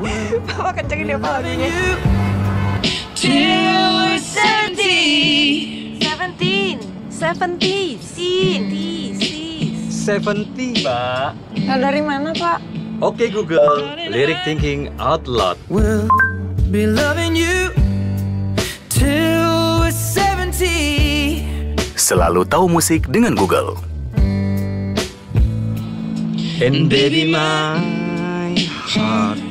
Papa kencengin ya Pak lagunya. Till 70. Seventy, Pak. Tahu dari mana Pak? Oke Google, Lyric Thinking Out Loud. We'll be loving you till we're Selalu tahu musik dengan Google. And baby my heart